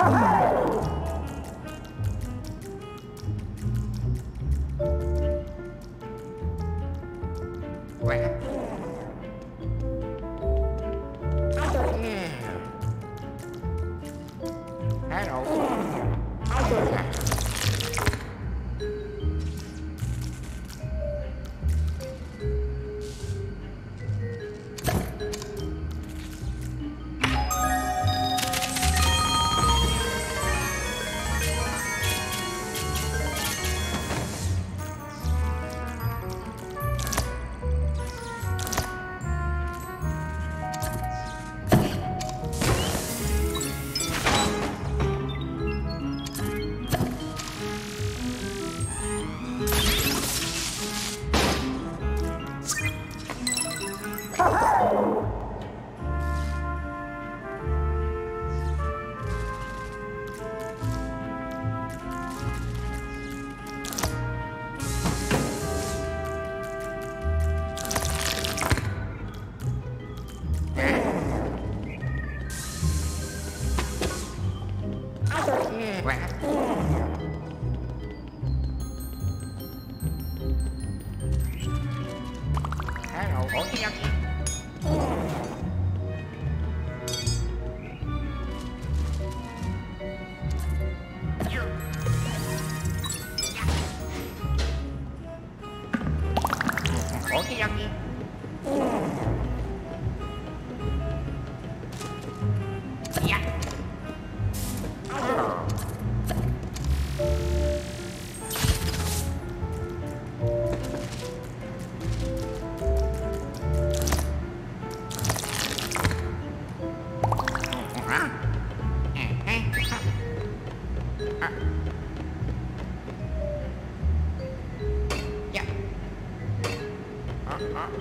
Come on.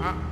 Ah.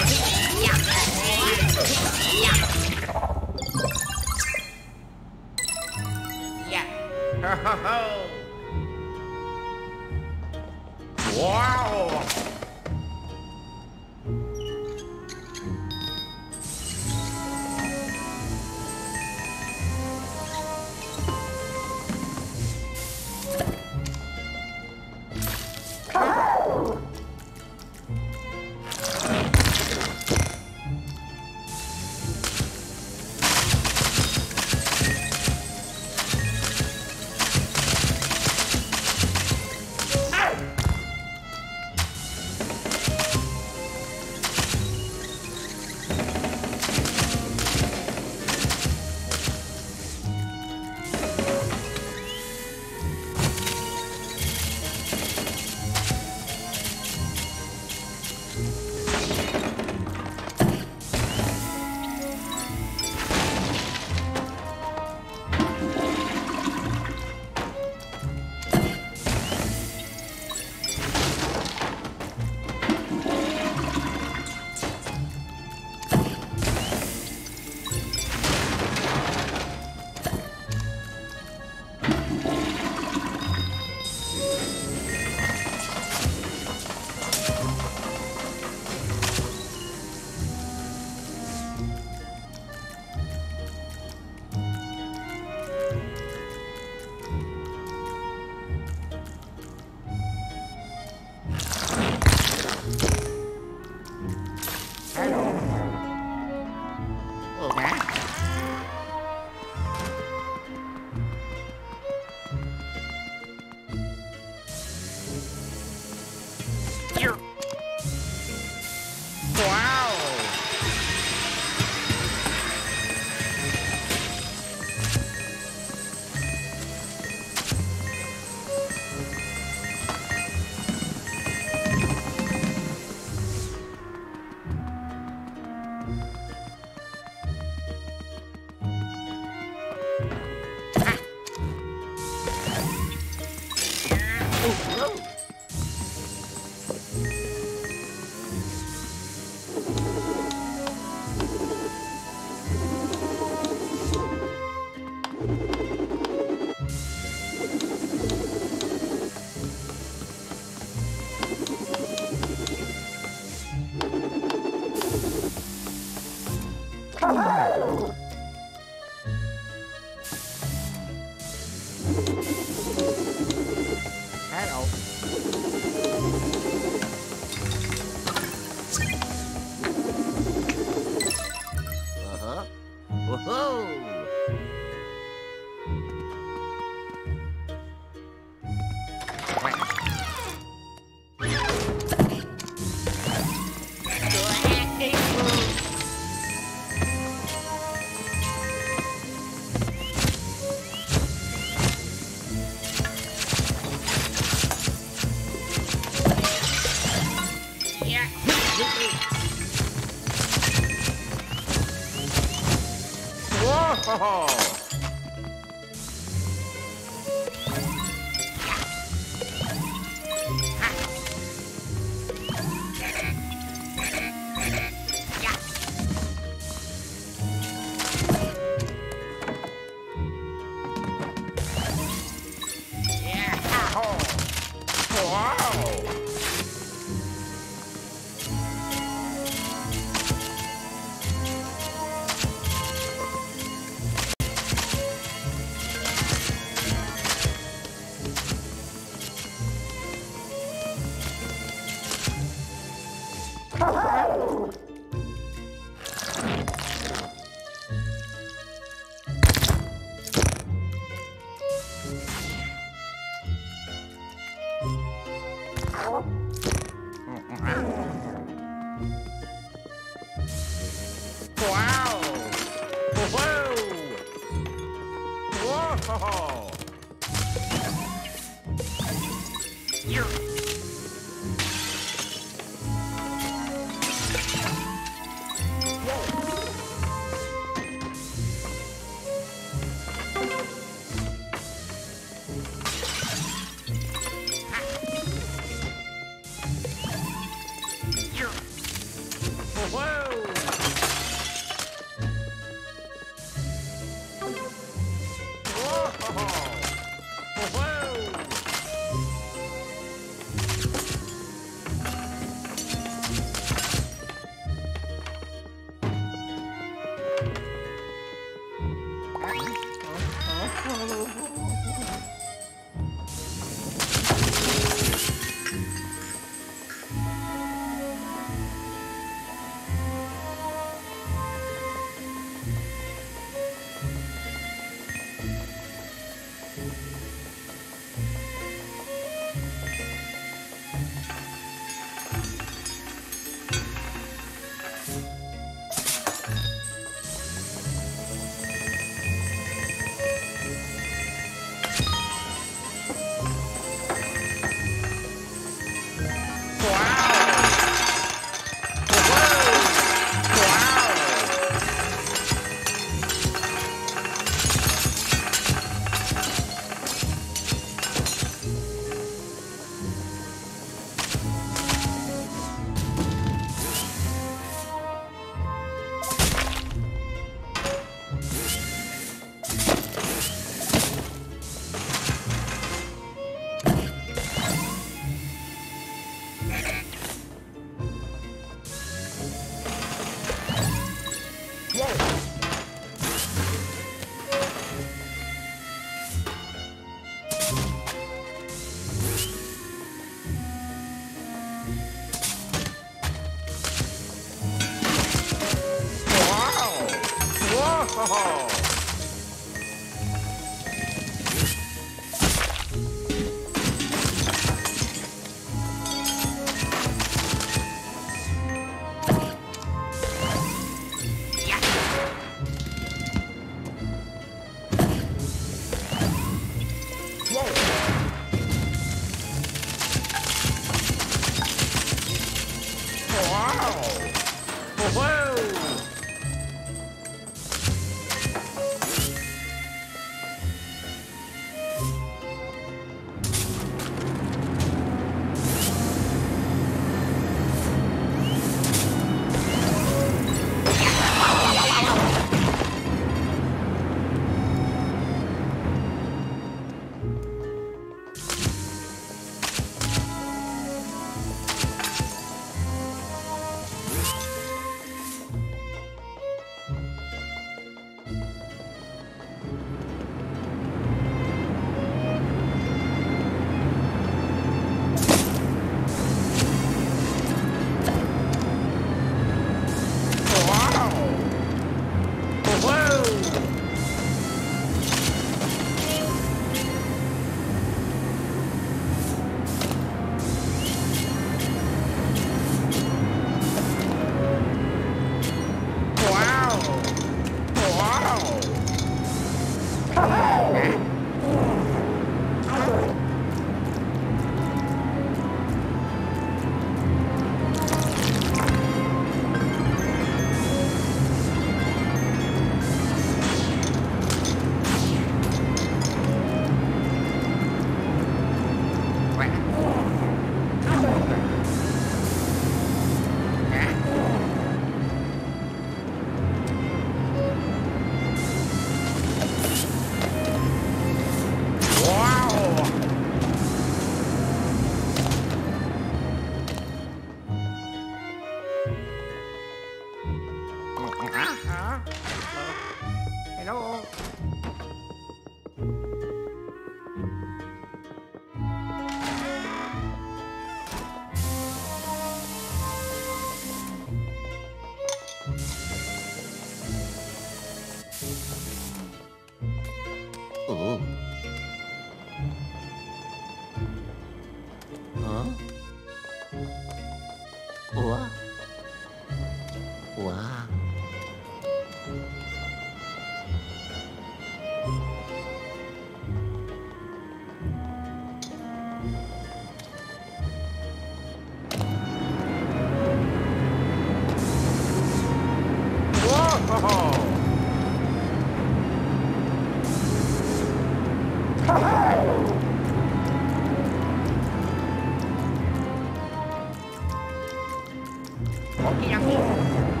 好，给阿哥。